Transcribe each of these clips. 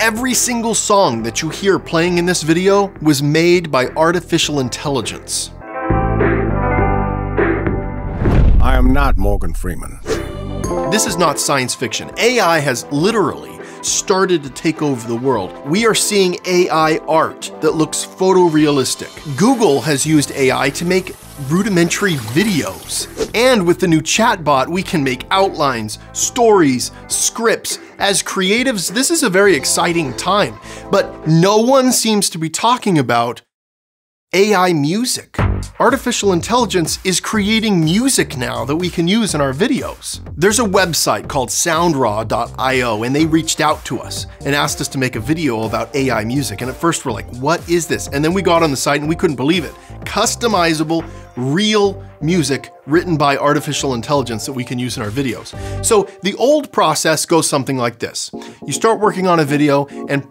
Every single song that you hear playing in this video was made by artificial intelligence. I am not Morgan Freeman. This is not science fiction. AI has literally started to take over the world. We are seeing AI art that looks photorealistic. Google has used AI to make rudimentary videos. And with the new chatbot, we can make outlines, stories, scripts. As creatives, this is a very exciting time, but no one seems to be talking about AI music. Artificial intelligence is creating music now that we can use in our videos. There's a website called soundraw.io and they reached out to us and asked us to make a video about AI music. And at first we're like, what is this? And then we got on the site and we couldn't believe it. Customizable, real music written by artificial intelligence that we can use in our videos. So the old process goes something like this. You start working on a video and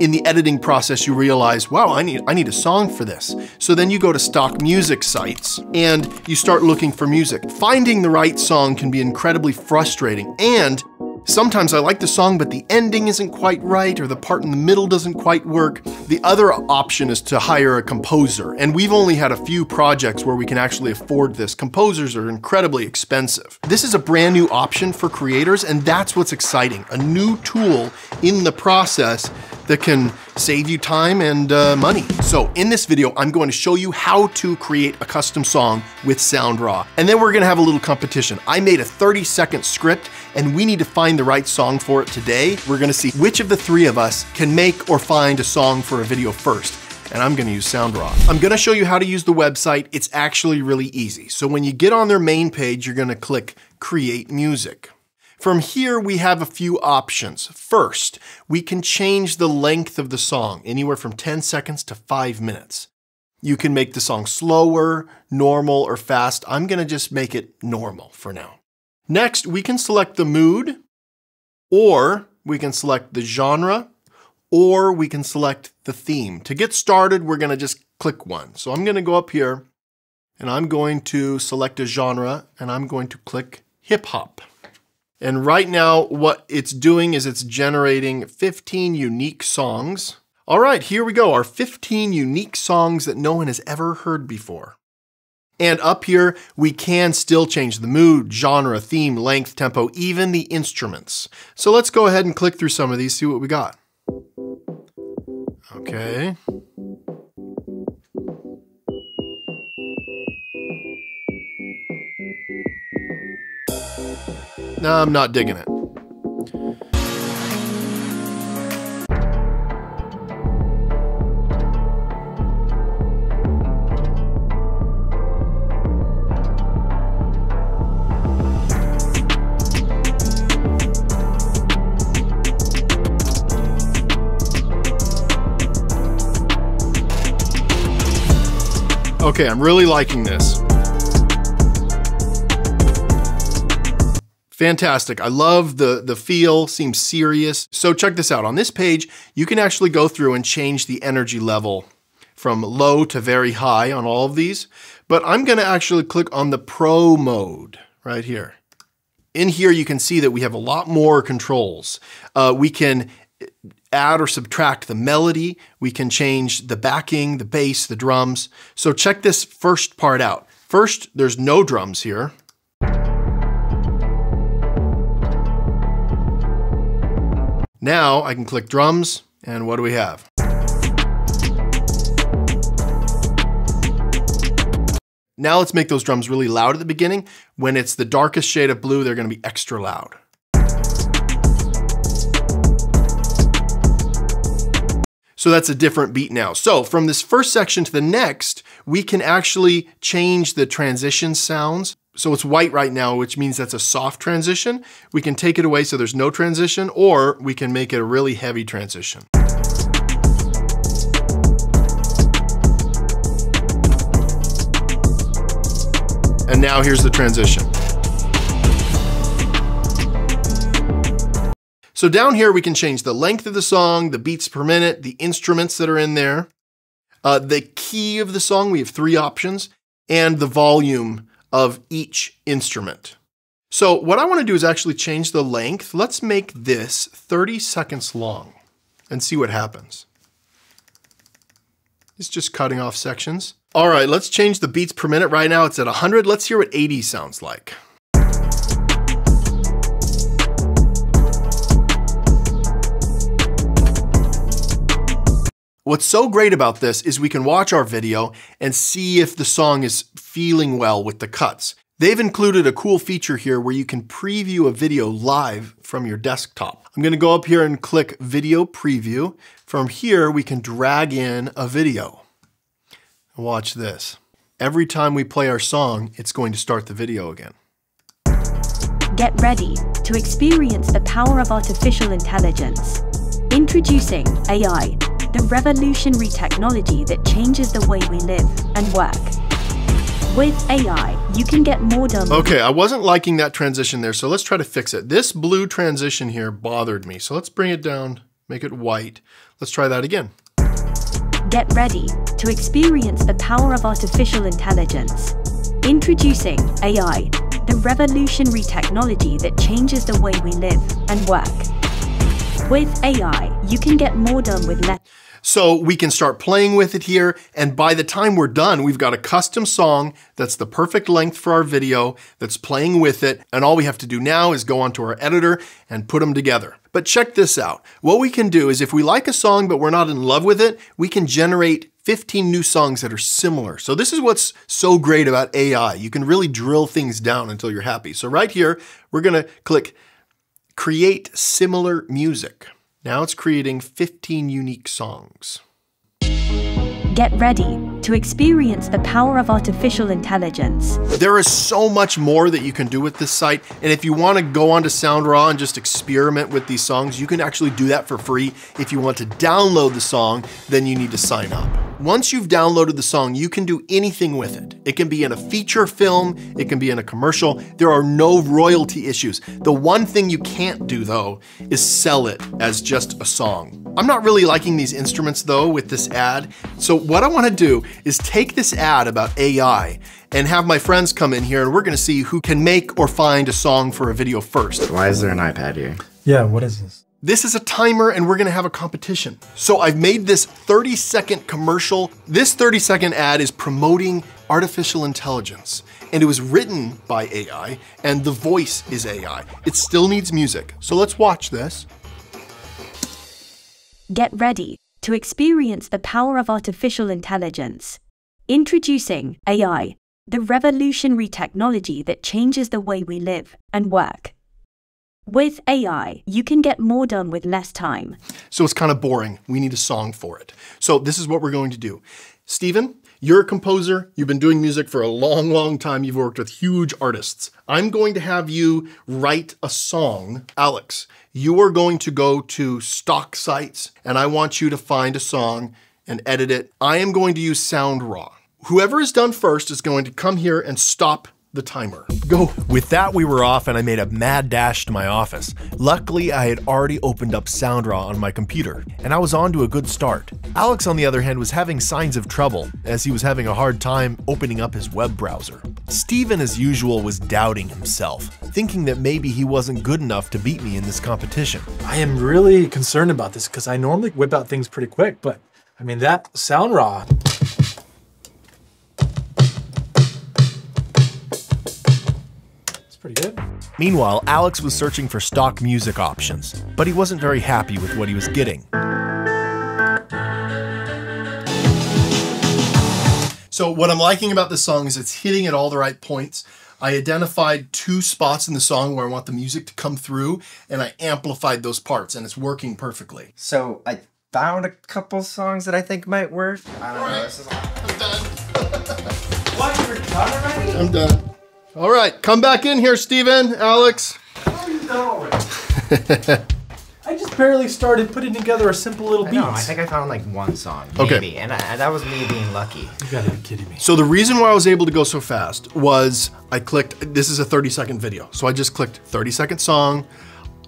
in the editing process, you realize, wow, I need, I need a song for this. So then you go to stock music sites and you start looking for music. Finding the right song can be incredibly frustrating and Sometimes I like the song, but the ending isn't quite right or the part in the middle doesn't quite work. The other option is to hire a composer, and we've only had a few projects where we can actually afford this. Composers are incredibly expensive. This is a brand new option for creators, and that's what's exciting. A new tool in the process that can save you time and uh, money. So in this video, I'm going to show you how to create a custom song with SoundRaw. And then we're gonna have a little competition. I made a 30 second script and we need to find the right song for it today. We're gonna see which of the three of us can make or find a song for a video first and I'm gonna use SoundRaw. I'm gonna show you how to use the website. It's actually really easy. So when you get on their main page, you're gonna click Create Music. From here, we have a few options. First, we can change the length of the song, anywhere from 10 seconds to five minutes. You can make the song slower, normal, or fast. I'm gonna just make it normal for now. Next, we can select the mood, or we can select the genre, or we can select the theme. To get started, we're gonna just click one. So I'm gonna go up here, and I'm going to select a genre, and I'm going to click hip hop. And right now, what it's doing is it's generating 15 unique songs. All right, here we go, our 15 unique songs that no one has ever heard before. And up here, we can still change the mood, genre, theme, length, tempo, even the instruments. So let's go ahead and click through some of these, see what we got. Okay. No, I'm not digging it. Okay, I'm really liking this. Fantastic. I love the, the feel, seems serious. So check this out. On this page, you can actually go through and change the energy level from low to very high on all of these. But I'm gonna actually click on the Pro mode right here. In here, you can see that we have a lot more controls. Uh, we can add or subtract the melody. We can change the backing, the bass, the drums. So check this first part out. First, there's no drums here. Now I can click drums, and what do we have? Now let's make those drums really loud at the beginning. When it's the darkest shade of blue, they're gonna be extra loud. So that's a different beat now. So from this first section to the next, we can actually change the transition sounds. So it's white right now, which means that's a soft transition. We can take it away so there's no transition, or we can make it a really heavy transition. And now here's the transition. So down here, we can change the length of the song, the beats per minute, the instruments that are in there, uh, the key of the song, we have three options, and the volume of each instrument. So what I wanna do is actually change the length. Let's make this 30 seconds long. and see what happens. It's just cutting off sections. All right, let's change the beats per minute. Right now it's at 100. Let's hear what 80 sounds like. What's so great about this is we can watch our video and see if the song is feeling well with the cuts. They've included a cool feature here where you can preview a video live from your desktop. I'm gonna go up here and click Video Preview. From here, we can drag in a video. Watch this. Every time we play our song, it's going to start the video again. Get ready to experience the power of artificial intelligence. Introducing AI, the revolutionary technology that changes the way we live and work. With AI, you can get more done. Okay, I wasn't liking that transition there, so let's try to fix it. This blue transition here bothered me, so let's bring it down, make it white. Let's try that again. Get ready to experience the power of artificial intelligence. Introducing AI, the revolutionary technology that changes the way we live and work. With AI, you can get more done with less. So we can start playing with it here, and by the time we're done, we've got a custom song that's the perfect length for our video that's playing with it, and all we have to do now is go onto our editor and put them together. But check this out. What we can do is if we like a song but we're not in love with it, we can generate 15 new songs that are similar. So this is what's so great about AI. You can really drill things down until you're happy. So right here, we're gonna click Create Similar Music. Now it's creating 15 unique songs. Get ready to experience the power of artificial intelligence. There is so much more that you can do with this site. And if you want to go onto SoundRaw and just experiment with these songs, you can actually do that for free. If you want to download the song, then you need to sign up. Once you've downloaded the song, you can do anything with it. It can be in a feature film, it can be in a commercial. There are no royalty issues. The one thing you can't do though is sell it as just a song. I'm not really liking these instruments though with this ad. So what I wanna do is take this ad about AI and have my friends come in here and we're gonna see who can make or find a song for a video first. Why is there an iPad here? Yeah, what is this? This is a timer and we're gonna have a competition. So I've made this 30 second commercial. This 30 second ad is promoting artificial intelligence and it was written by AI and the voice is AI. It still needs music. So let's watch this. Get ready to experience the power of artificial intelligence. Introducing AI, the revolutionary technology that changes the way we live and work. With AI, you can get more done with less time. So it's kind of boring. We need a song for it. So this is what we're going to do. Stephen, you're a composer. You've been doing music for a long, long time. You've worked with huge artists. I'm going to have you write a song. Alex, you are going to go to stock sites and I want you to find a song and edit it. I am going to use Sound SoundRaw. Whoever is done first is going to come here and stop the timer. Go. With that, we were off and I made a mad dash to my office. Luckily, I had already opened up SoundRaw on my computer, and I was on to a good start. Alex, on the other hand, was having signs of trouble, as he was having a hard time opening up his web browser. Steven, as usual, was doubting himself, thinking that maybe he wasn't good enough to beat me in this competition. I am really concerned about this because I normally whip out things pretty quick, but I mean, that SoundRaw pretty good. Meanwhile, Alex was searching for stock music options, but he wasn't very happy with what he was getting. So what I'm liking about this song is it's hitting at all the right points. I identified two spots in the song where I want the music to come through, and I amplified those parts, and it's working perfectly. So I found a couple songs that I think might work. I don't know. This is I'm done. What? You're done already? I'm done. All right, come back in here, Steven, Alex. How are you done already? I just barely started putting together a simple little I beat. know. I think I found like one song, Okay. and I, that was me being lucky. you gotta be kidding me. So the reason why I was able to go so fast was I clicked, this is a 30 second video. So I just clicked 30 second song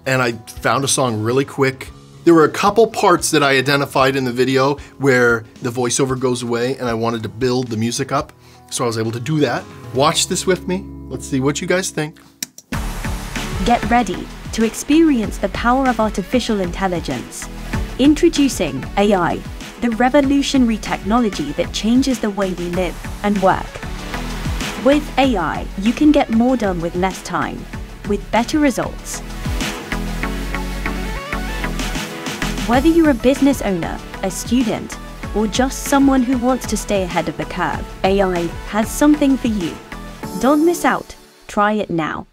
and I found a song really quick. There were a couple parts that I identified in the video where the voiceover goes away and I wanted to build the music up. So I was able to do that. Watch this with me. Let's see what you guys think. Get ready to experience the power of artificial intelligence. Introducing AI, the revolutionary technology that changes the way we live and work. With AI, you can get more done with less time, with better results. Whether you're a business owner, a student, or just someone who wants to stay ahead of the curve, AI has something for you. Don't miss out. Try it now.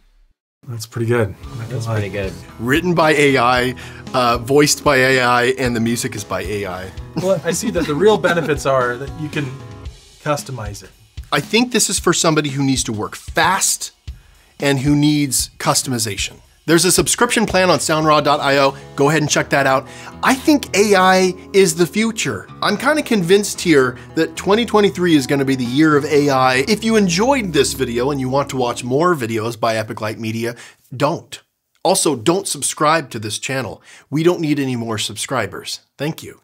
That's pretty good. That's pretty good. Written by AI, uh, voiced by AI, and the music is by AI. Well, I see that the real benefits are that you can customize it. I think this is for somebody who needs to work fast and who needs customization. There's a subscription plan on soundraw.io. Go ahead and check that out. I think AI is the future. I'm kind of convinced here that 2023 is going to be the year of AI. If you enjoyed this video and you want to watch more videos by Epic Light Media, don't. Also, don't subscribe to this channel. We don't need any more subscribers. Thank you.